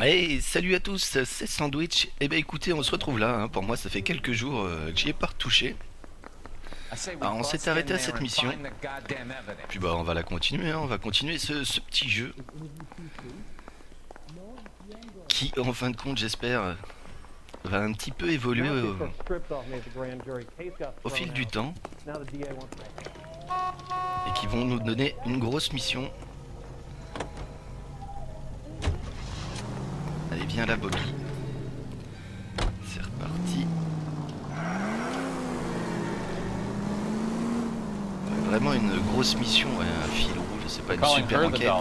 Hey, salut à tous, c'est Sandwich. Eh ben écoutez, on se retrouve là. hein. Pour moi, ça fait quelques jours euh, que j'y ai pas retouché. Ah, on s'est arrêté à cette mission. Puis bah, on va la continuer. hein. On va continuer ce, ce petit jeu qui, en fin de compte, j'espère, va un petit peu évoluer au, au fil du temps et qui vont nous donner une grosse mission. Viens là, Bobby. C'est reparti. Vraiment une grosse mission, ouais, un fil rouge, c'est pas une super enquête.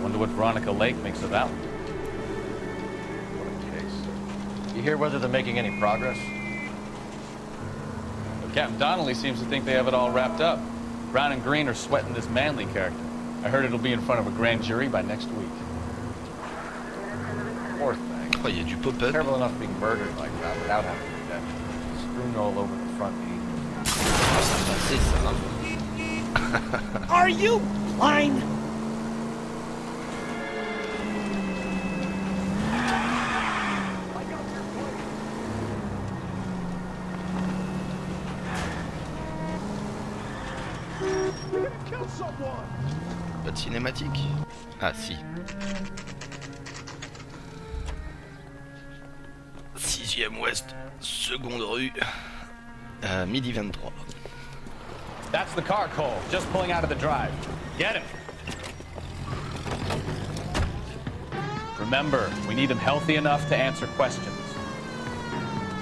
Wonder what Veronica Lake makes of that one. What a case. You hear whether they're making any progress? Well, Captain Donnelly seems to think they have it all wrapped up. Brown and Green are sweating this Manley character. I heard it'll be in front of a grand jury by next week. Poor. Oh, il y a du pop-up. Terrible enough being murdered like that without having to be dead. Strewn all over the front knee. C'est. Are you blind? Pas de cinématique Ah si. Sixième ouest, seconde rue, euh, midi 23. That's the car, Cole. Just pulling out of the drive. Get him. Remember, we need him healthy enough to answer questions.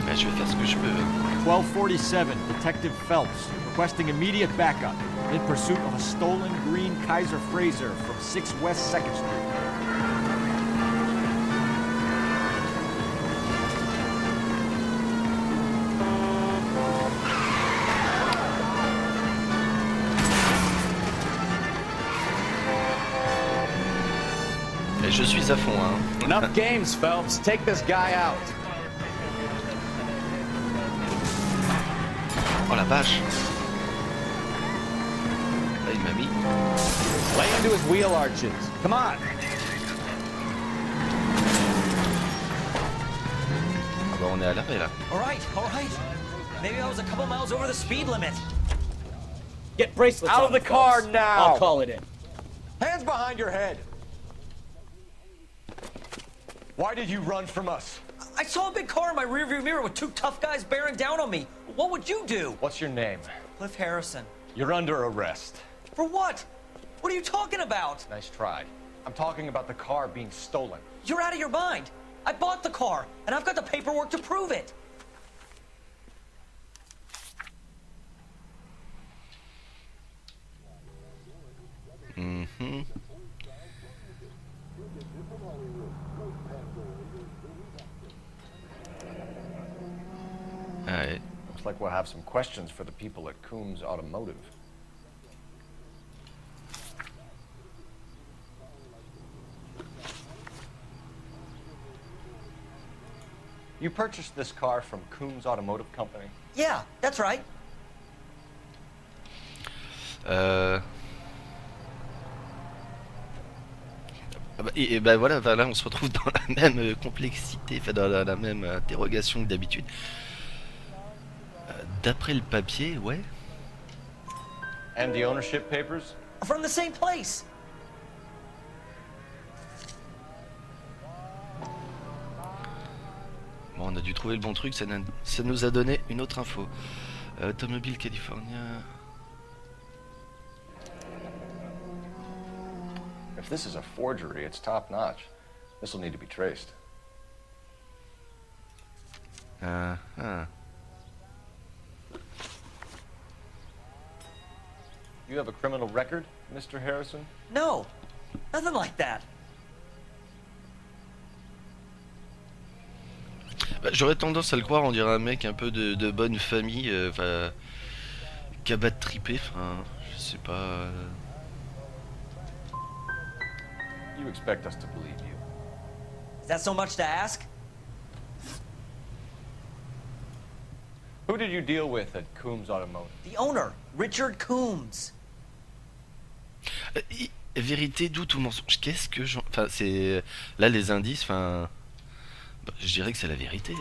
Ouais, je vais faire ce que je peux. 1247, Detective Phelps, requesting immediate backup in pursuit of a stolen green Kaiser Frazer from 6 West 2nd Street. Et à fond, hein. Enough games, Phelps. Take this guy out. Oh la vache Là, il m'a mis. Lay into his wheel arches. Come on. Ah bah on est à l'arrêt là. All right, all right. Maybe I was a couple miles over the speed limit. Get bracelets Out of the car now. I'll call it in. Hands behind your head. Why did you run from us? I saw a big car in my rearview mirror with two tough guys bearing down on me. What would you do? What's your name? Cliff Harrison. You're under arrest. For what? What are you talking about? Nice try. I'm talking about the car being stolen. You're out of your mind. I bought the car, and I've got the paperwork to prove it. Mhm. Looks like we'll have some questions for the people at Coombs Automotive. You purchased this car from Coombs Automotive Company? Yeah, that's right. Euh... Et, et bah voilà, bah là on se retrouve dans la même euh, complexité, enfin dans la, la même interrogation que d'habitude. D'après le papier, ouais. And the ownership papers? From the same place. Bon, on a dû trouver le bon truc, ça, ça nous a donné une autre info. Euh, Automobile California. If this is a forgery, it's top notch. This will need to be traced. Ah, ah. You have a criminal record, Mr. Harrison? No, nothing like that. Bah, J'aurais tendance à le croire, on dirait un mec un peu de, de bonne famille, euh, enfin, cabot tripé, enfin, je sais pas. euh. You expect us to believe you. Is that so much to ask? Who did you deal with at Coombs Automotive? The owner, Richard Coombs. Vérité, doute ou mensonge Qu'est-ce que j'en... Enfin, c'est... Là, les indices, enfin... bah, je dirais que c'est la vérité.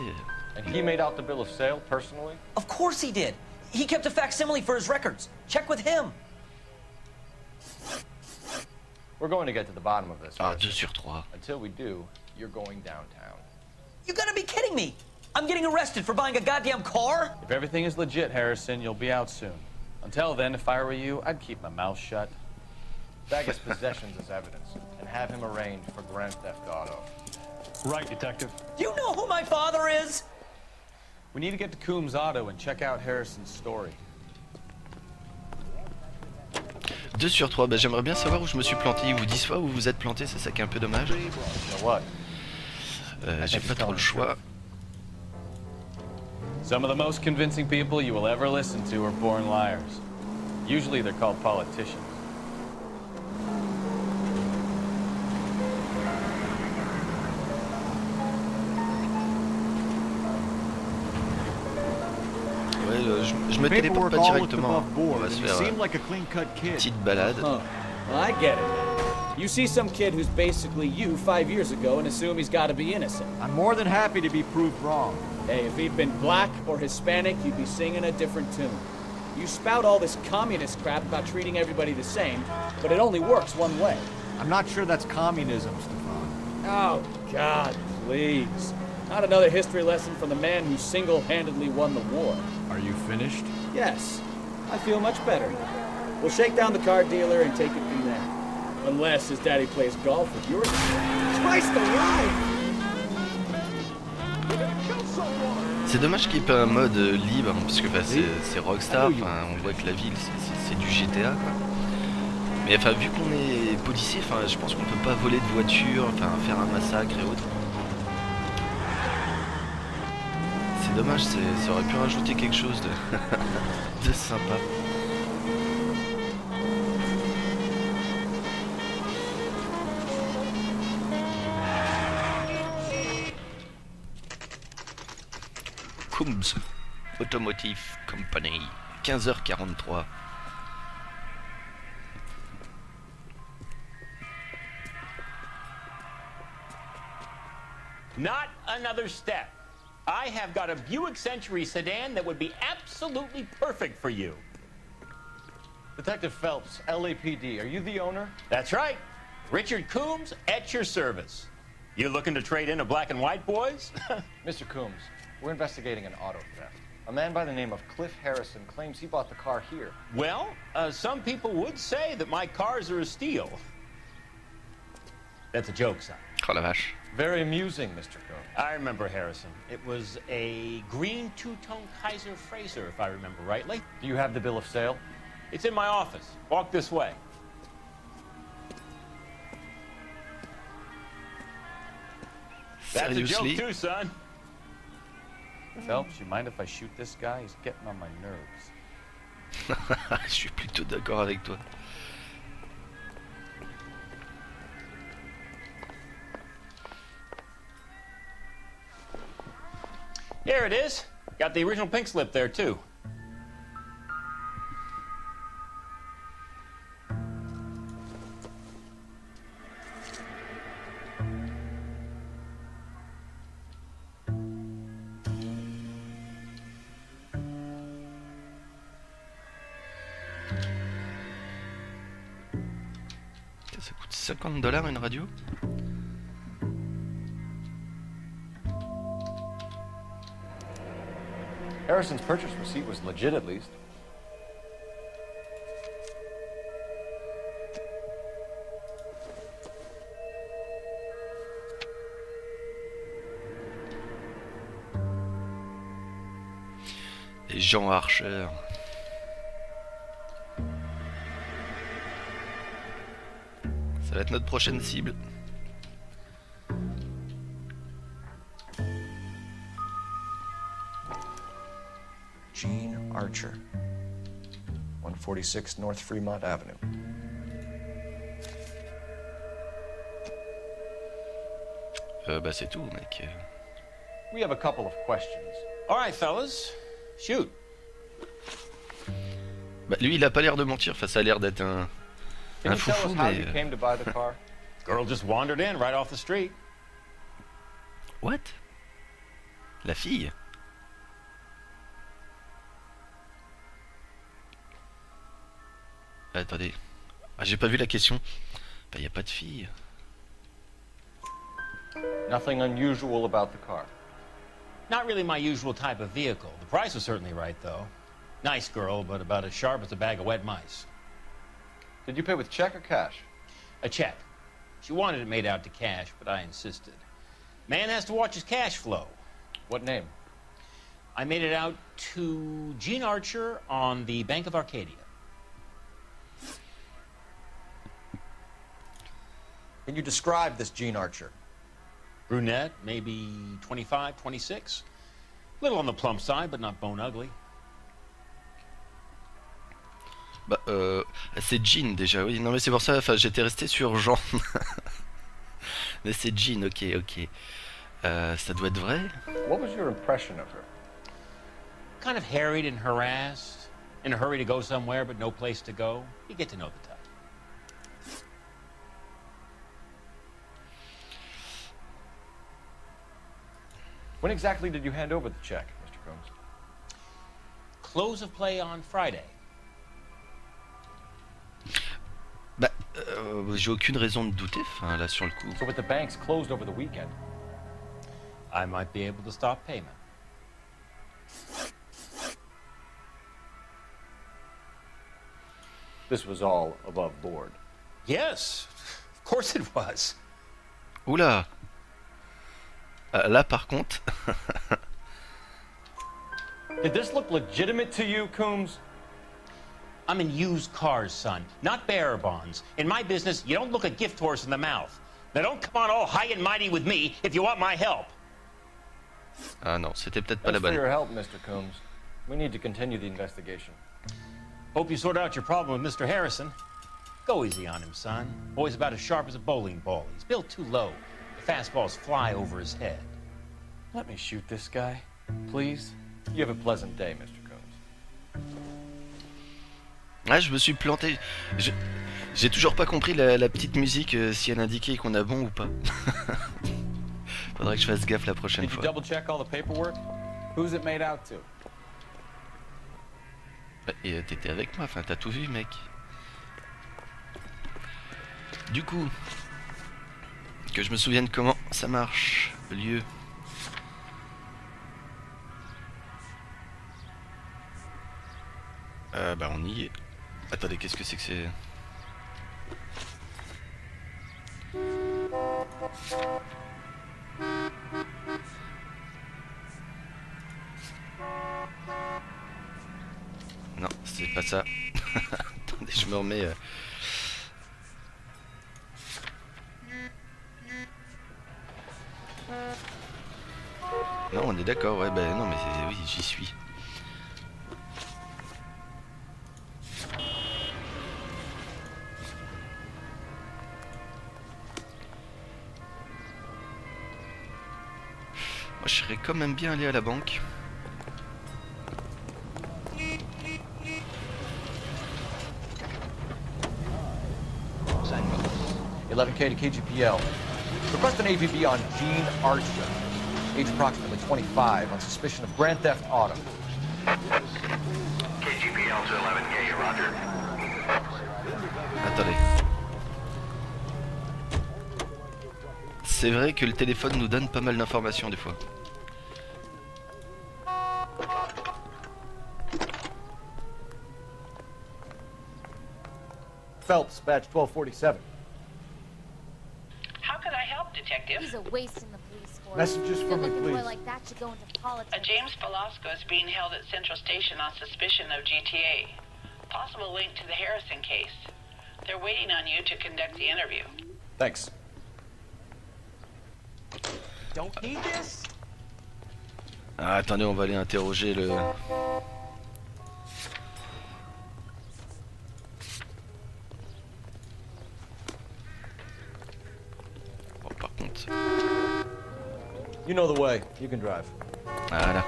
And he made out the bill of sale personally? Of course he did. He kept a facsimile for his records. Check with him. We're going to get to the bottom of this. Ah, Harrison. 2 sur 3. Until we do, you're going downtown. You gotta be kidding me. I'm getting arrested for buying a goddamn car? If everything is legit, Harrison, you'll be out soon. Until then, if I were you, I'd keep my mouth shut. Bag his possessions as evidence and have him arraigned for Grand Theft Auto. Right, Detective. Do you know who my father is? We need to get to Coombs Auto and check out Harrison's story. 2 sur 3. Bah, j'aimerais bien savoir où je me suis planté. Il vous dit soit où vous êtes planté, c'est ça qui est un peu dommage. You know what? Euh, J'ai pas trop le choix. Some of the most convincing people you will ever listen to are born liars. Usually they're called politicians. Me téléporte Paperwork pas all looked directement. above On board, va and se faire seemed euh, a clean-cut kid. petite balade. I get it. You see some kid who's basically you five years ago and assume he's got to be innocent. I'm more than happy to be proved wrong. Hey, if he'd been black or Hispanic, you'd be singing a different tune. You spout all this communist crap about treating everybody the same, but it only works one way. I'm not sure that's communism, Stefan. Oh, God, please. Not another history lesson from the man who single-handedly won the war. Are you finished? Yes, I feel much better. We'll shake down the car dealer and take it from there. Unless his daddy plays golf with yours. Christ alive! C'est dommage qu'il n'y ait pas un mode euh, libre, hein, parce que c'est Rockstar, enfin, on voit que la ville c'est- du GTA quoi. Mais enfin vu qu'on est policier, enfin je pense qu'on peut pas voler de voiture, enfin faire un massacre et autres. Dommage, ça aurait pu rajouter quelque chose de, de sympa. Coombs Automotive Company, 15h43. Not another step. I have got a Buick Century sedan that would be absolutely perfect for you. Detective Phelps, LAPD, are you the owner? That's right. Richard Coombs at your service. You looking to trade in a black and white, boys? Mr. Coombs, we're investigating an auto theft. A man by the name of Cliff Harrison claims he bought the car here. well, uh, some people would say that my cars are a steal. That's a joke, son. Oh la vache. Very amusing, Mr. Coombs. I remember Harrison. It was a green two-tone Kaiser Frazer, if I remember rightly. Do you have the bill of sale? It's in my office. Walk this way. That's a joke too, son. Phelps, you mind if I shoot this guy? He's getting on my nerves. Je suis plutôt d'accord avec toi. Here it is. Got the original pink slip there too. Ça coûte 50 dollars une radio Harrison's purchase receipt was legit at least. Et Jean Archer. Ça va être notre prochaine cible. 146 North Fremont Avenue. Euh, bah c'est tout mec. We have a couple of questions. All right, fellas. Shoot. Bah lui il a pas l'air de mentir, enfin ça a l'air d'être un, Can Un you tell us foufou, how mais, you came to buy the car? Girl just wandered in right off the street. What? La fille? Attendez. Ah, j'ai pas vu la question. Bah, y a pas de fille. Nothing unusual about the car. Not really my usual type of vehicle. The price was certainly right, though. Nice girl, but about as sharp as a bag of wet mice. Did you pay with check or cash? A check. She wanted it made out to cash, but I insisted. Man has to watch his cash flow. What name? I made it out to Gene Archer on the Bank of Arcadia. Can you describe this Gene Archer? Brunette, maybe 25, 26. Little on the plump side, but not bone ugly. Bah, euh, c'est Jean déjà, oui. Non, mais c'est pour ça, enfin, j'étais resté sur Jean. mais c'est Jean, ok, ok. Euh, ça doit être vrai What was your impression of her? Kind of harried and harassed, in a hurry to go somewhere, but no place to go. You get to know the type. When exactly did you hand over the check, Mr. Coombs? Close of play on Friday. Bah, euh, j'ai aucune raison de douter, enfin, là, sur le coup. So with the banks closed over the weekend, I might be able to stop payment. this was all above board. Yes, of course it was. Oula Euh, Là, par contre... Did this look legitimate to you, Coombs? I'm in used cars, son, not bearer bonds. In my business, you don't look a gift horse in the mouth. Now don't come on all high and mighty with me if you want my help. Ah non, c'était peut-être pas la bonne. your help, Mr. Coombs. We need to continue the investigation. Hope you sort out your problem with Mr. Harrison. Go easy on him, son. Boy's about as sharp as a bowling ball. He's built too low. Fastballs fly over his head. Let me shoot this guy, please. You have a pleasant day, Mr. Combs. Ah, je me suis planté. Je- J'ai toujours pas compris la, la petite musique, euh, si elle indiquait qu'on a bon ou pas. Faudrait que je fasse gaffe la prochaine fois. double check all the paperwork? Who's it made out to? Et t'étais avec moi, enfin t'as tout vu mec. Du coup, que je me souvienne comment ça marche, le lieu. Euh, bah on y est. Attendez, qu'est-ce que c'est que c'est? Non, c'est pas ça. Attendez, je me remets. euh. On est d'accord, ouais, bah non, mais oui, j'y suis. Moi, je serais quand même bien allé à la banque. St. Louis. 11K to KGPL. Request an APB on Gene Archer, age approximately 25, on suspicion of grand theft auto. KGPL to 11K, roger. Attendez. C'est vrai que le téléphone nous donne pas mal d'informations des fois. Phelps, badge 1247. Detective? He's waste in the police force. Messages A from me, good-looking boy please. like that should go into politics. A James Velasco is being held at Central Station on suspicion of GTA. Possible link to the Harrison case. They're waiting on you to conduct the interview. Thanks. Don't need this? Ah, attendez, on va aller interroger le. You know the way. You can drive. I know.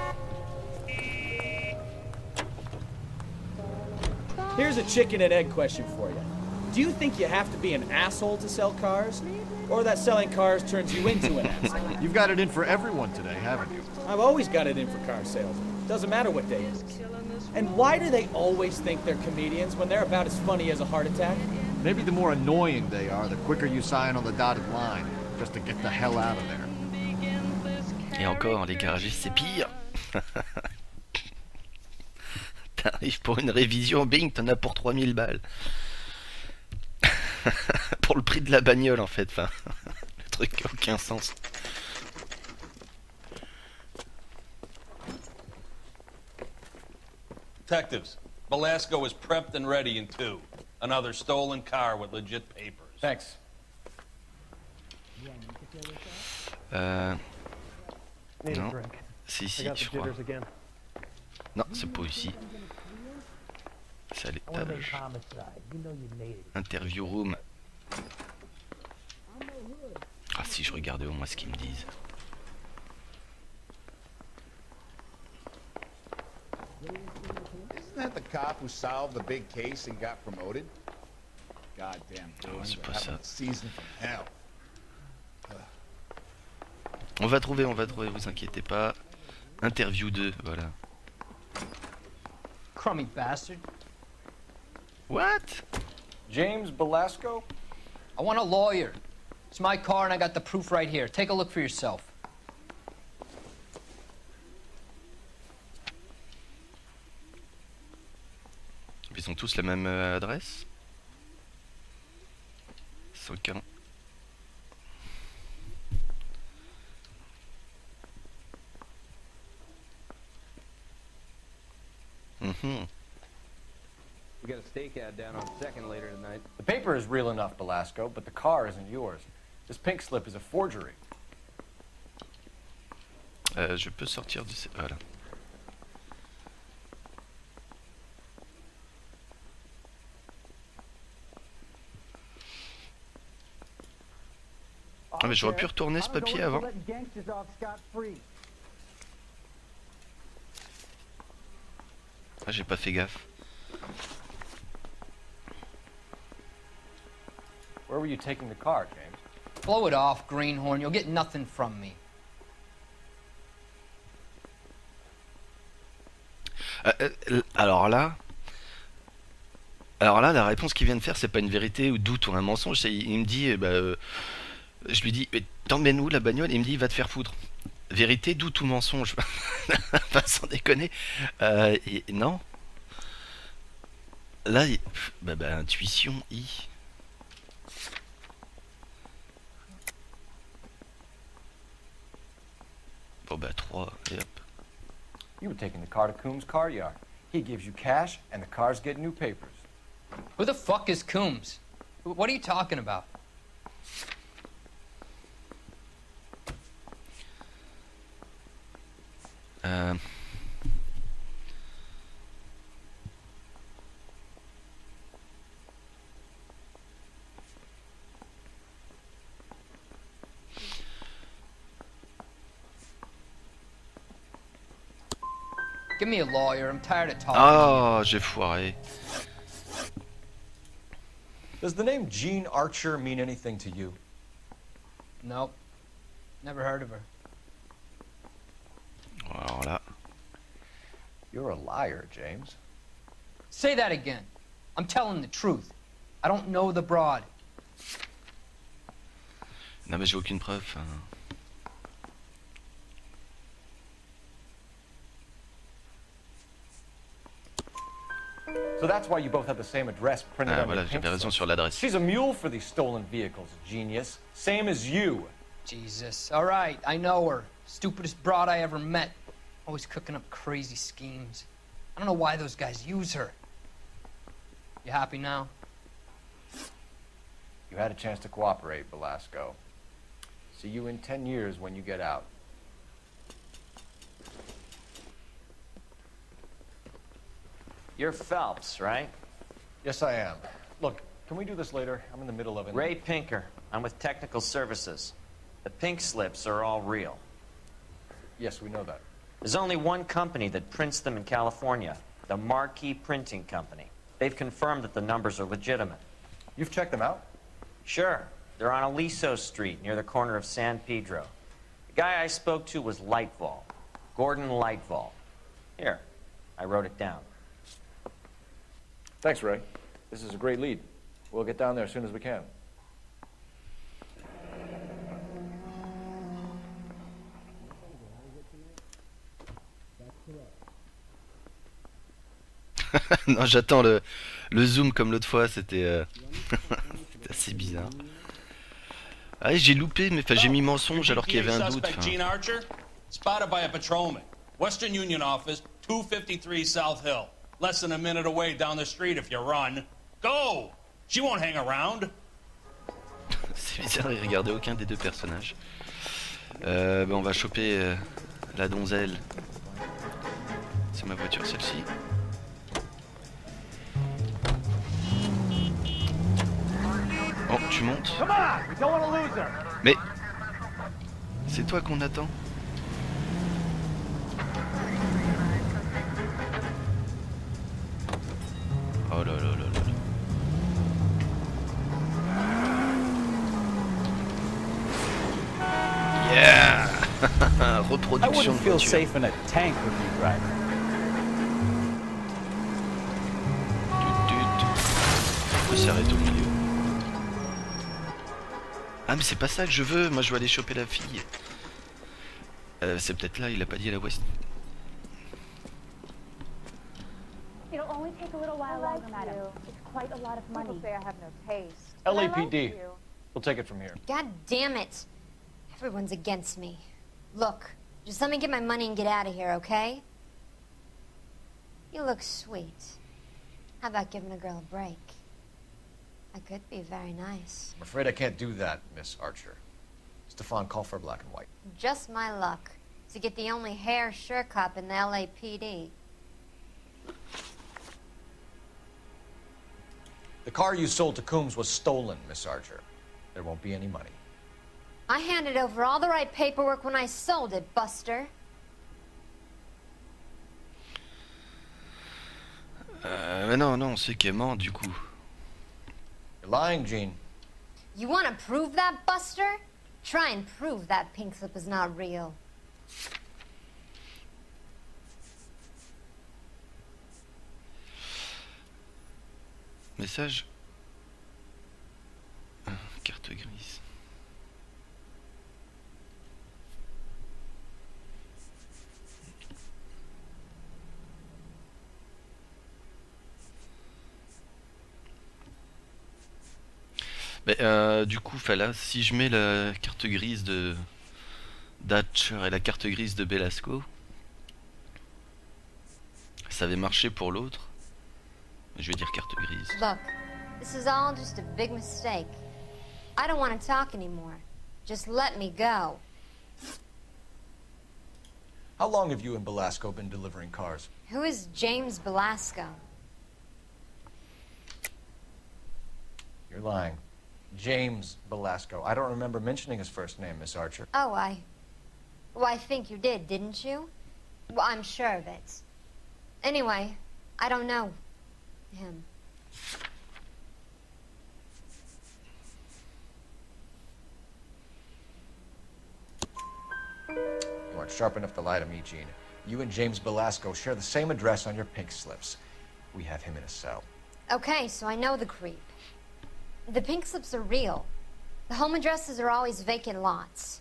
Here's a chicken and egg question for you. Do you think you have to be an asshole to sell cars? Or that selling cars turns you into an asshole? You've got it in for everyone today, haven't you? I've always got it in for car sales. Doesn't matter what day it is. And why do they always think they're comedians when they're about as funny as a heart attack? Maybe the more annoying they are, the quicker you sign on the dotted line, just to get the hell out of there. Et encore, les garagistes, c'est pire. T'arrives pour une révision, bing, t'en as pour 3000 balles. pour le prix de la bagnole, en fait. Enfin, le truc n'a aucun sens. Detectives, Velasco is prepped and ready in two. Another stolen car with legit papers. Thanks. Euh... Non. Si, si, je crois. Non, c'est pas ici. C'est à l'étage. Interview room. Ah si je regardais au moins ce qu'ils me disent. Isn't that the cop who solved the big case and got promoted? Goddamn Bruins c'est pas ça. a season from hell. On va trouver, on va trouver, vous inquiétez pas. Interview 2, voilà. Crummy bastard. What? James Belasco? I want a lawyer. It's my car and I got the proof right here. Take a look for yourself. Ils ont tous la même euh, adresse? 140. Mhm. We got a steak ad down on second later tonight. The paper is real enough, Belasco, but the car isn't yours. This pink slip is a forgery. Euh, je peux sortir de ces... Voilà. Ah mais j'aurais pu retourner ce papier avant. Ah j'ai pas fait gaffe. Where were you taking the car, James? Blow it off, Greenhorn. You'll get nothing from me. Euh, euh, alors là... Alors là, la réponse qu'il vient de faire, c'est pas une vérité ou doute ou un mensonge. c'est- Il, me dit, euh, bah, euh, je lui dis, mais t'emmènes où la bagnole? Il me dit, il va te faire foutre. Vérité, doute ou mensonge Enfin, sans déconner. Euh, et- non. Là, bah, bah, intuition, I. Bon bah 3, et hop. You were taking the car to Coombs' car yard. He gives you cash, and the cars get new papers. Who the fuck is Coombs? Wh- What are you talking about? Euh... Give me a lawyer. I'm tired of talking. Oh, j'ai foiré. Does the name Gene Archer mean anything to you? Nope. Never heard of her. Alors là. You're a liar, James. Say that again. I'm telling the truth. I don't know the broad. Non mais j'ai aucune preuve. enfin. So that's why you both have the same address printed Ah on voilà, your pink j'avais raison slips. sur l'adresse. She's a mule for these stolen vehicles, genius. Same as you. Jesus. All right, I know her. Stupidest broad I ever met. Always cooking up crazy schemes. I don't know why those guys use her. You happy now? You had a chance to cooperate, Velasco. See you in 10 years when you get out. You're Phelps, right? Yes, I am. Look, can we do this later? I'm in the middle of it. Ray Pinker. I'm with Technical Services. The pink slips are all real. Yes, we know that. There's only one company that prints them in California, the Marquis Printing Company. They've confirmed that the numbers are legitimate. You've checked them out? Sure. They're on Aliso Street, near the corner of San Pedro. The guy I spoke to was Lightfall. Gordon Lightfall. Here, I wrote it down. Thanks, Ray. This is a great lead. We'll get down there as soon as we can. non, j'attends le, le zoom comme l'autre fois, c'était euh, assez bizarre. Ah, j'ai loupé, mais enfin j'ai mis mensonge alors qu'il y avait un doute. Spotted by a patrolman. Western Union office, 253 South Hill. Less than a minute away down the street if you run. Go! She won't hang around. C'est bizarre, il regardait aucun des deux personnages. Euh, bah, on va choper euh, la donzelle. C'est ma voiture celle-ci. Oh, tu montes! Mais c'est toi qu'on attend. Oh là là là là. Yeah I Reproduction de feel safe in a tank with you driving. Au milieu. Ah mais c'est pas ça que je veux, moi je veux aller choper la fille. Euh, c'est peut-être là, il a pas dit à la ouest. It'll only take a little while longer, madam. It's quite a lot of money. Say I have. LAPD. We'll take it from here. God damn it. Everyone's against me. Look, just let me get my money and get out of here, okay? You look sweet. How about giving a girl a break? I could be very nice. I'm afraid I can't do that, Miss Archer. Stefan, call for black and white. Just my luck to get the only hair sure cop in the LAPD. The car you sold to Coombs was stolen, Miss Archer. There won't be any money. I handed over all the right paperwork when I sold it, Buster. Euh, mais non, non, c'est qu'elle ment du coup. You're lying, Gene. You want to prove that, Buster? Try and prove that pink slip is not real. Message Carte grise. Mais euh, du coup, là, si je mets la carte grise de Datcher et la carte grise de Belasco, ça avait marché pour l'autre. Je vais dire carte grise. Look, this is all just a big mistake. I don't want to talk anymore. Just let me go. How long have you and Belasco been delivering cars? Who is James Belasco? You're lying. James Belasco. I don't remember mentioning his first name, Miss Archer. Oh, I. Well, I think you did, didn't you? Well, I'm sure of it. Anyway, I don't know him. You aren't sharp enough to lie to me, Gene. You and James Belasco share the same address on your pink slips. We have him in a cell. Okay, so I know the creep. The pink slips are real. The home addresses are always vacant lots.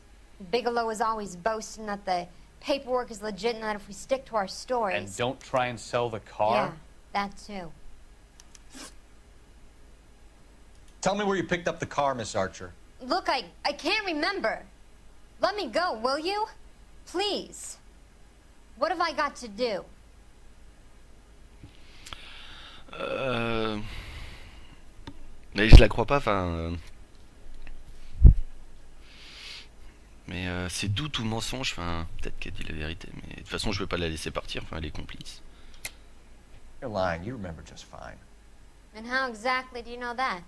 Bigelow is always boasting that the paperwork is legit and that if we stick to our stories. And don't try and sell the car? Yeah, that too. Tell me where you picked up the car, Miss Archer. Look, I, I can't remember. Let me go, will you? Please. What have I got to do? Euh... Mais je la crois pas, enfin... euh, Mais euh, c'est doute ou mensonge, enfin... Peut-être qu'elle dit la vérité, mais de toute façon je veux pas la laisser partir, enfin elle est complice. You're lying. You remember just fine. And how exactly do you know that?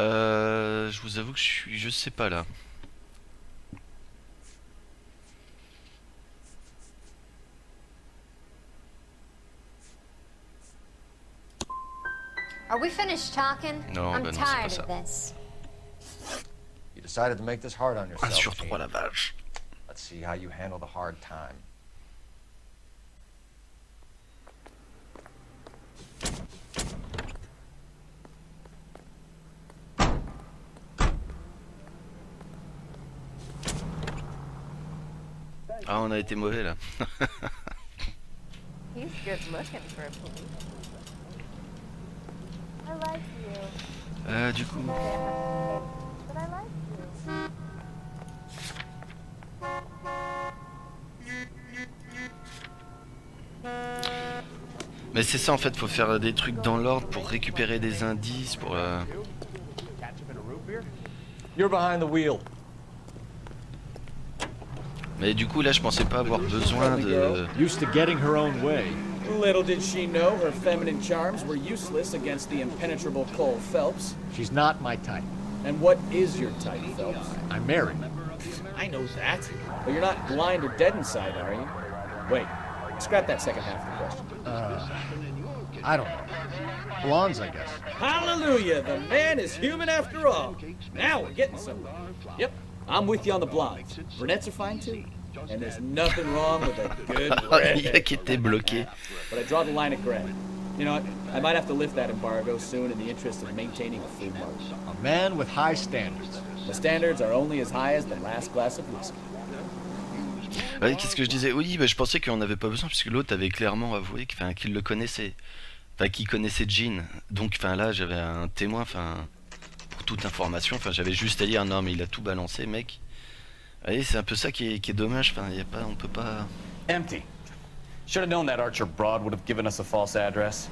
Euh, je vous avoue que je suis, je sais pas là. Are we finished talking? Non, I'm bah non, c'est pas ça. You decided to make this hard on yourself. Un sur Gene. trois la vache. Let's see how you handle the hard time. Ah, on a été mauvais là. He's good looking for a police. I like you. Euh, du coup. But I like you. Mais c'est ça en fait, faut faire des trucs dans l'ordre pour récupérer des indices, pour. euh, You're behind the wheel. Mais du coup là, je pensais pas avoir besoin de. Used to getting her own way. Little did she know her feminine charms were useless against the impenetrable Cole Phelps. She's not my type. And what is your type, Phelps? I'm married. I know that. But you're not blind or dead inside, are you? Wait, scrap that second half of the question. Uh, I don't know. Blondes, I guess. Hallelujah! The man is human after all. Now we're getting somewhere. Yep, I'm with you on the blondes. Brunettes are fine too. And there's nothing wrong with a good Il y a redhead. qui était bloqué. But I draw the line at gray. You know what? I might have to lift that embargo soon in the interest of maintaining a food market. A man with high standards. The standards are only as high as the last glass of whiskey. Ouais, qu'est-ce que je disais? Oui, bah, je pensais qu'on n'avait pas besoin puisque l'autre avait clairement avoué qu'il le connaissait, enfin qu'il connaissait Jean. Donc, enfin là, j'avais un témoin, enfin pour toute information, enfin j'avais juste à dire non mais il a tout balancé, mec. Allez, c'est un peu ça qui est, qui est dommage. Enfin, y a pas, on peut pas. Empty. Should have known that Archer Broad would have given us a false address.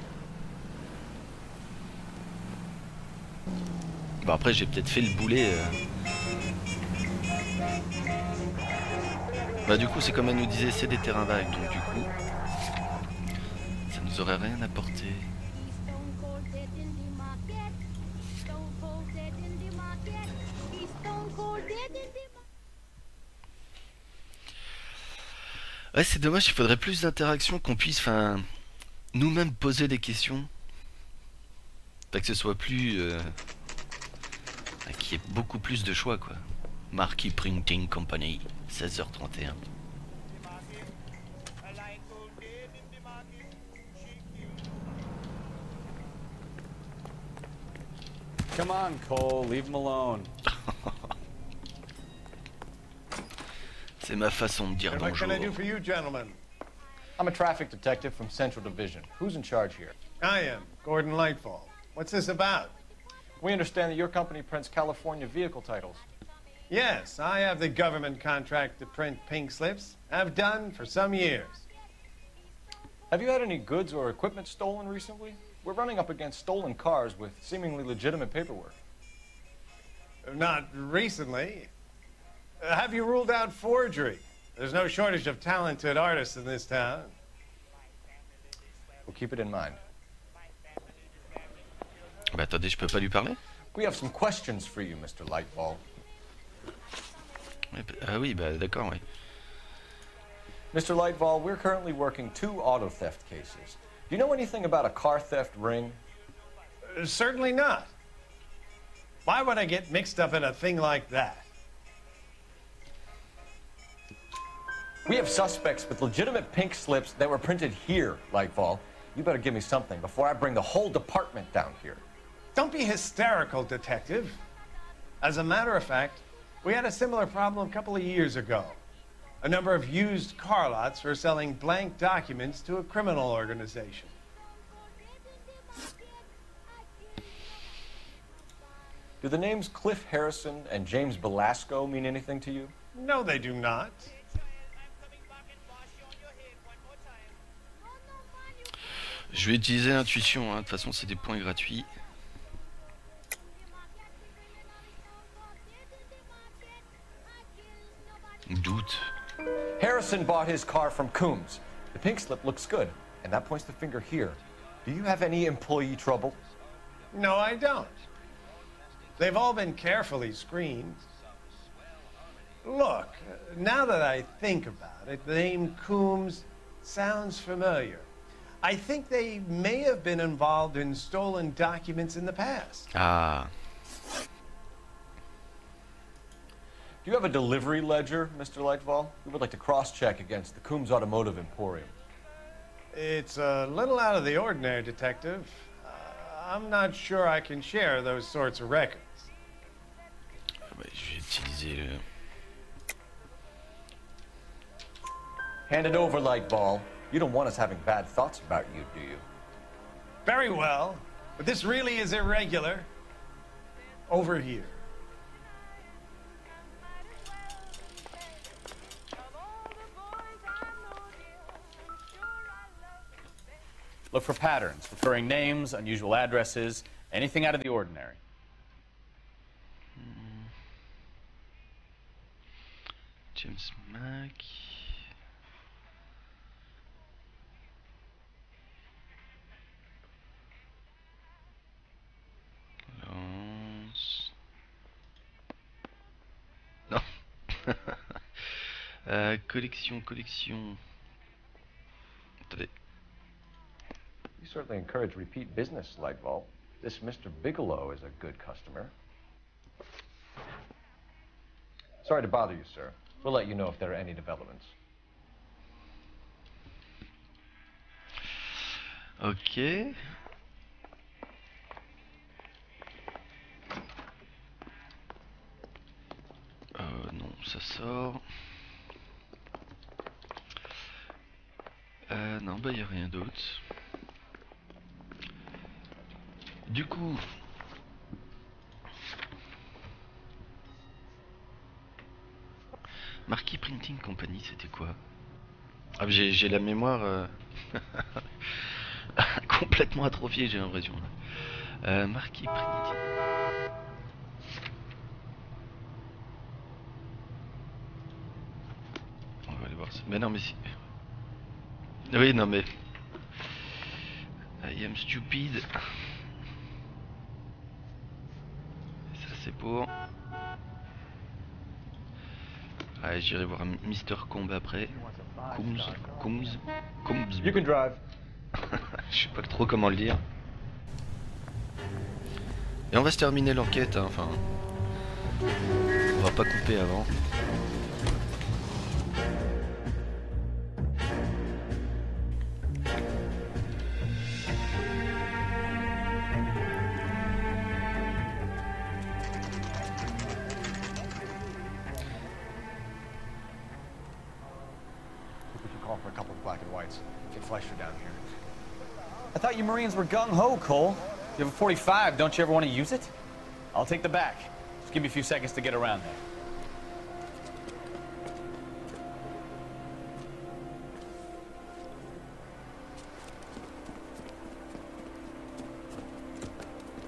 Bon après, j'ai peut-être fait le boulet. euh. Bah du coup, c'est comme elle nous disait, c'est des terrains vagues, donc du coup, ça nous aurait rien apporté. Ouais, c'est dommage, il faudrait plus d'interaction, qu'on puisse, enfin, nous-mêmes poser des questions. Pas que ce soit plus. Euh, qu'il y ait beaucoup plus de choix, quoi. Marquis Printing Company, 16h31. Come on, Cole, leave him alone. C'est ma façon de dire What bonjour. can I do for you, gentlemen? I'm a traffic detective from Central Division. Who's in charge here? I am, Gordon Lightfall. What's this about? We understand that your company prints California vehicle titles. Yes, I have the government contract to print pink slips. I've done for some years. Have you had any goods or equipment stolen recently? We're running up against stolen cars with seemingly legitimate paperwork. Not recently. Uh, have you ruled out forgery? There's no shortage of talented artists in this town. We'll keep it in mind. Bah attendez, je peux pas lui parler We have some questions for you, Mr. Lightfall. Ah oui, bah d'accord, oui. Mr. Lightfall, we're currently working two auto theft cases. Do you know anything about a car theft ring? Uh, certainly not. Why would I get mixed up in a thing like that? We have suspects with legitimate pink slips that were printed here, Lightfall. You better give me something before I bring the whole department down here. Don't be hysterical, Detective. As a matter of fact, we had a similar problem a couple of years ago. A number of used car lots were selling blank documents to a criminal organization. Do the names Cliff Harrison and James Belasco mean anything to you? No, they do not. Je vais utiliser l'intuition, hein. de toute façon c'est des points gratuits. Doute. Harrison bought his car from Coombs. The pink slip looks good, and that points the finger here. Do you have any employee trouble? No, I don't. They've all been carefully screened. Look, now that I think about it, the name Coombs sounds familiar. I think they may have been involved in stolen documents in the past. Ah. Do you have a delivery ledger, Mr. Lightfall? We would like to cross-check against the Coombs Automotive Emporium. It's a little out of the ordinary, Detective. Uh, I'm not sure I can share those sorts of records. Bah, je vais utiliser le... Hand it over, Lightfall. You don't want us having bad thoughts about you, do you? Very well, but this really is irregular. Over here. Look for patterns, recurring names, unusual addresses, anything out of the ordinary. Hmm. James Mac. Euh, collection, collection. Attendez. You certainly encourage repeat business, Lightball. This Mr. Bigelow is a good customer. Sorry to bother you, sir. We'll let you know if there are any developments. Ok. Euh, non, ça sort. Euh, non, bah y a rien d'autre. Du coup... Marquis Printing Company, c'était quoi? Ah, j'ai la mémoire euh, complètement atrophiée, j'ai l'impression. Euh, Marquis Printing. Mais non, mais si. Oui, non, mais. I am stupid. Ça, c'est pour. Allez, j'irai voir Mister Combe après. Coombs. Coombs. Coombs. You can drive. Je sais pas trop comment le dire. Et on va se terminer l'enquête, hein, enfin. On va pas couper avant. Marines were gung-ho, Cole. You have a 45, don't you ever want to use it? I'll take the back. Just give me a few seconds to get around there.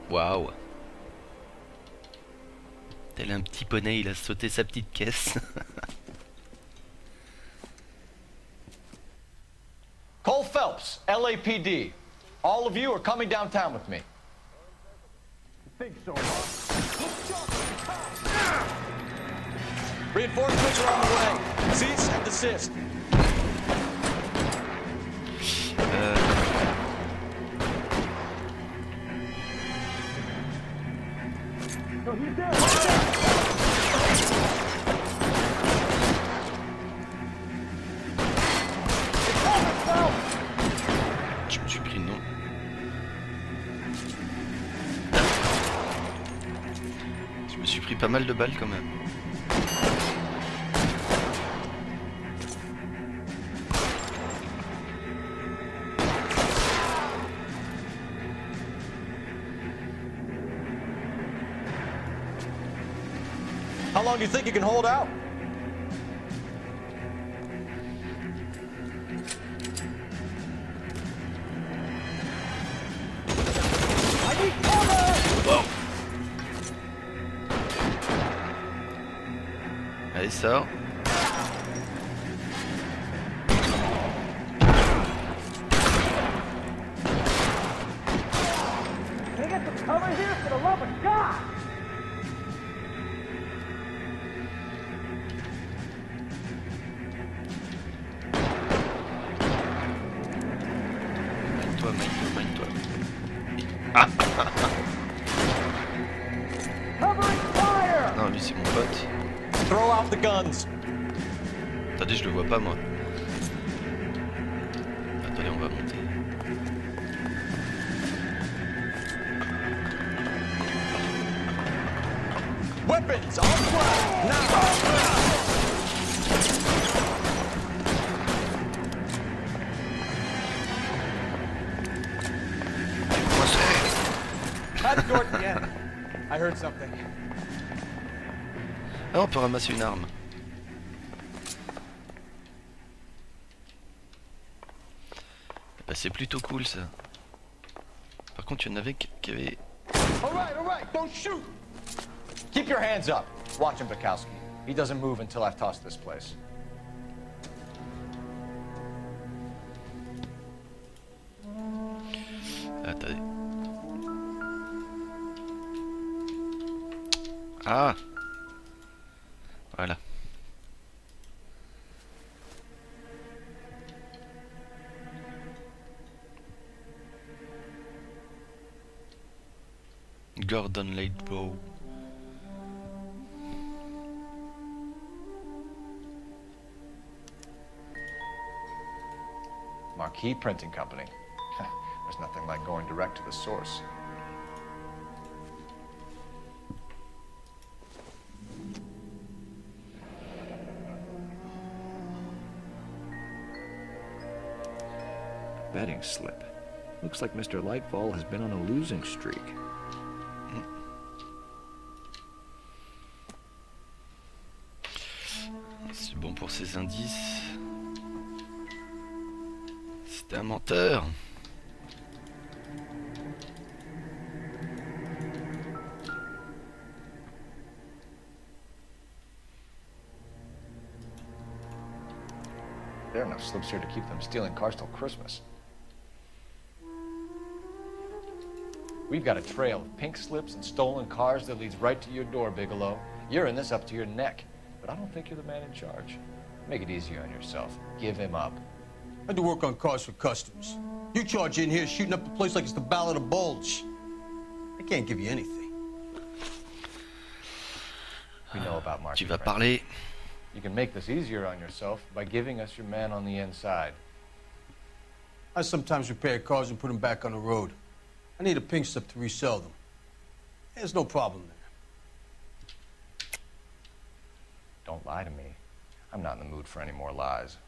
Waouh. Tel un petit poney, il a sauté sa petite caisse. Cole Phelps, LAPD. All of you are coming downtown with me. Think so, Reinforcements are on the way. Cease and desist. Je me suis pris pas mal de balles quand même. How long do you think you can hold out? How'd the door at the end? I heard something. Ah, on peut ramasser une arme. Bah, c'est plutôt cool ça. Par contre, il y en avait qui qui avaient. All right, all right, don't shoot. Keep your hands up. Watch him, Bukowski. He doesn't move until I've tossed this place. Ah Voilà. Gordon Lightfall. Marquis Printing Company. There's nothing like going direct to the source. Betting slip. Looks like Mr. Lightfall has been on a losing streak. C'est bon pour ces indices. C'était un menteur. There are enough slips here to keep them stealing cars till Christmas. We've got a trail of pink slips and stolen cars that leads right to your door, Bigelow. You're in this up to your neck, but I don't think you're the man in charge. Make it easier on yourself. Give him up. I do work on cars for customers. You charge in here shooting up the place like it's the Battle of Bulge. I can't give you anything. We know about Mark. Tu vas parler. You can make this easier on yourself by giving us your man on the inside. I sometimes repair cars and put them back on the road. I need a pink slip to resell them. There's no problem there. Don't lie to me. I'm not in the mood for any more lies.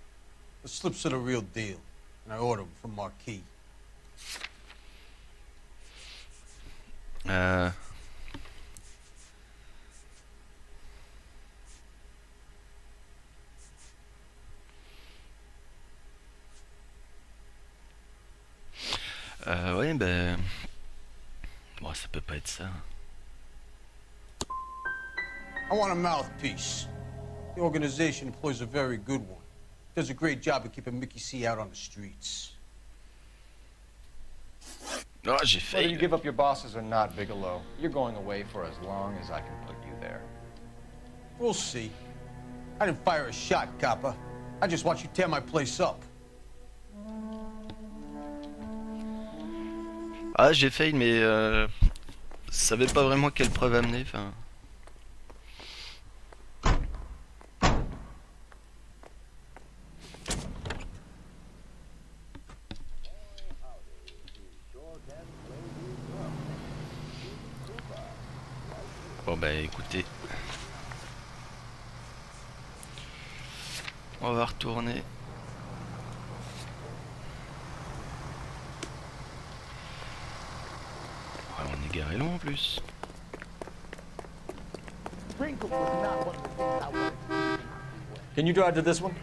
The slips are the real deal, and I ordered them from Marquis. Euh... Euh, ouais, ben... Bon, ça peut pas être ça. I want a mouthpiece. The organization employs a very good one. Does a great job of keeping Mickey C out on the streets. Oh, j'ai Whether failli. you give up your bosses or not, Bigelow, you're going away for as long as I can put you there. We'll see. I didn't fire a shot, copper. I just watch you tear my place up. Ah, j'ai failli, mais euh, je savais pas vraiment quelle preuve amener. Enfin, you drive to this one?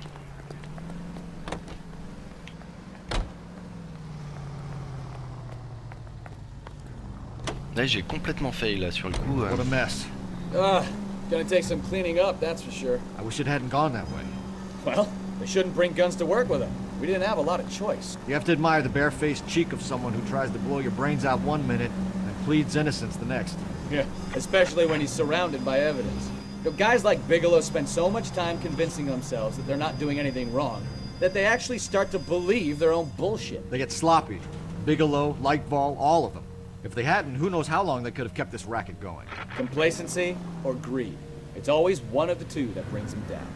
Là, j'ai complètement fail là sur le coup. euh. What a mess. Ugh, gonna take some cleaning up, that's for sure. I wish it hadn't gone that way. Well, they shouldn't bring guns to work with them. We didn't have a lot of choice. You have to admire the barefaced cheek of someone who tries to blow your brains out one minute and pleads innocence the next. Yeah, especially when he's surrounded by evidence. You know, guys like Bigelow spend so much time convincing themselves that they're not doing anything wrong that they actually start to believe their own bullshit. They get sloppy. Bigelow, Lightfall, all of them. If they hadn't, who knows how long they could have kept this racket going. Complacency or greed? It's always one of the two that brings them down.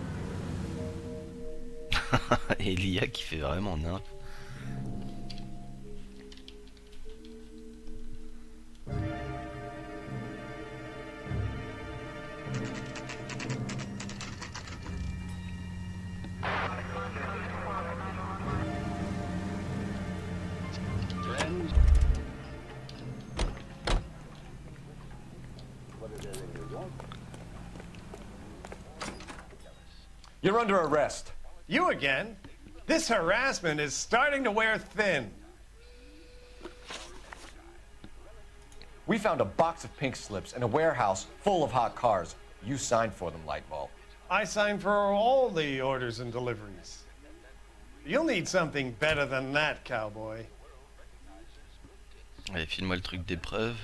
Et l'IA qui fait vraiment nymphe. You're under arrest. You again? This harassment is starting to wear thin. We found a box of pink slips in a warehouse full of hot cars. You signed for them, Lightfall. I signed for all the orders and deliveries. You'll need something better than that, cowboy. Allez, file-moi le truc d'épreuve.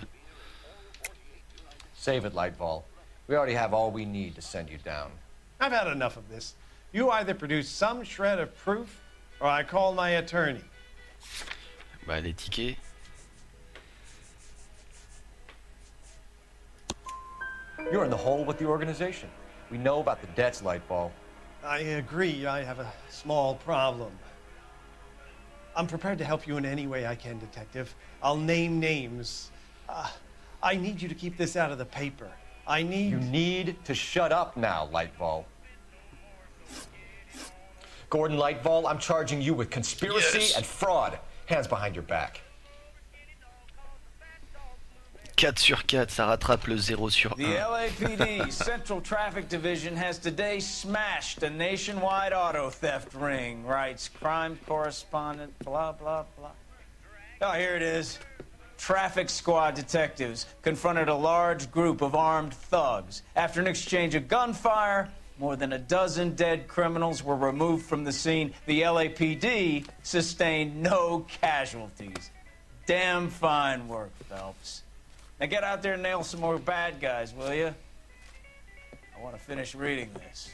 Save it, Lightfall. We already have all we need to send you down. I've had enough of this. You either produce some shred of proof, or I call my attorney. Bah, les tickets. You're in the hole with the organization. We know about the debts, Lightfall. I agree, I have a small problem. I'm prepared to help you in any way I can, Detective. I'll name names. Uh, I need you to keep this out of the paper. I need. You need to shut up now, Lightfall. Gordon Lightfall, I'm charging you with conspiracy Yes. and fraud. Hands behind your back. 4 sur 4, ça rattrape le 0 sur 1. The LAPD Central Traffic Division has today smashed a nationwide auto theft ring, writes crime correspondent, blah, blah, blah. Oh, here it is. Traffic squad detectives confronted a large group of armed thugs. After an exchange of gunfire, more than a dozen dead criminals were removed from the scene. The LAPD sustained no casualties. Damn fine work, Phelps. Now get out there and nail some more bad guys, will you? I want to finish reading this.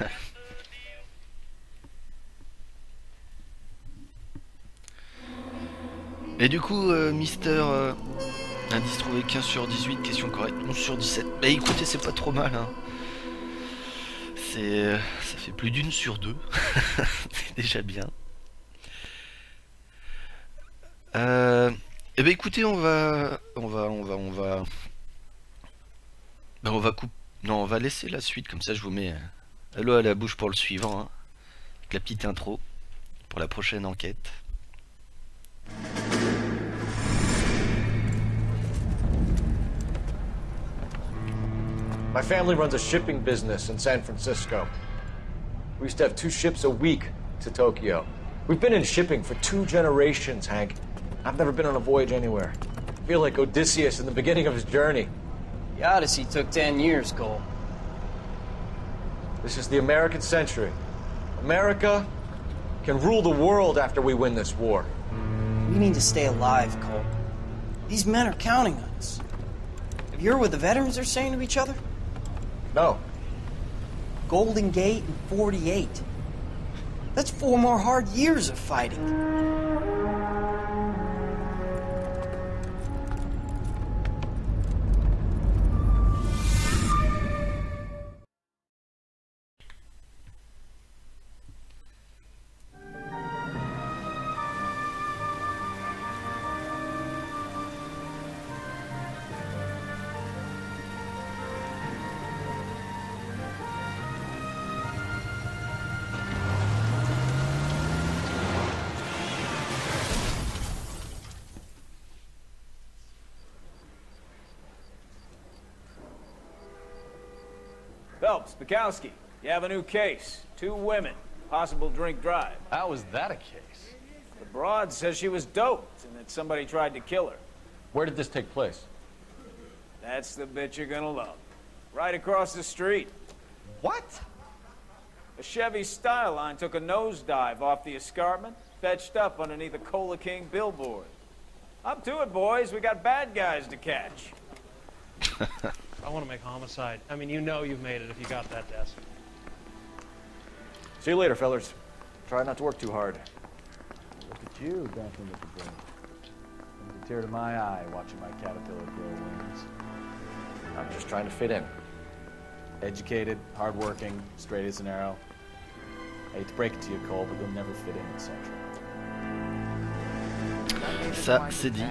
Et du coup, euh, Mister euh, Indice trouvé 15 sur 18, question correcte, 11 sur 17. Bah écoutez, c'est pas trop mal. Hein. C'est, euh, ça fait plus d'une sur deux. c'est déjà bien. Euh, et ben écoutez, on va, on va, on va, on va, ben on va couper. Non, on va laisser la suite comme ça. Je vous mets euh, l'eau à la bouche pour le suivant, hein, avec la petite intro pour la prochaine enquête. My family runs a shipping business in San Francisco. We used to have two ships a week to Tokyo. We've been in shipping for two generations, Hank. I've never been on a voyage anywhere. I feel like Odysseus in the beginning of his journey. The Odyssey took 10 years, Cole. This is the American century. America can rule the world after we win this war. We need to stay alive, Cole. These men are counting on us. Have you heard what the veterans are saying to each other? No. Golden Gate and 48. That's four more hard years of fighting. Phelps, Bukowski, you have a new case. Two women, possible drink drive. How was that a case? The broad says she was doped and that somebody tried to kill her. Where did this take place? That's the bit you're gonna love. Right across the street. What? A Chevy Styleline took a nosedive off the escarpment, fetched up underneath a Cola King billboard. Up to it, boys. We got bad guys to catch. I want to make homicide. I mean, you know you've made it if you got that desk. See you later, fellers. Try not to work too hard. Look at you dancing with the brain. tear to my eye watching my caterpillar grow wings. I'm just trying to fit in. Educated, hardworking, straight as an arrow. I hate to break it to you, Cole, but you'll never fit in at Central. Ça, c'est dit.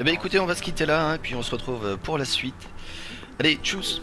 Eh ben écoutez, on va se quitter là, hein, puis on se retrouve pour la suite. Allez, tchuss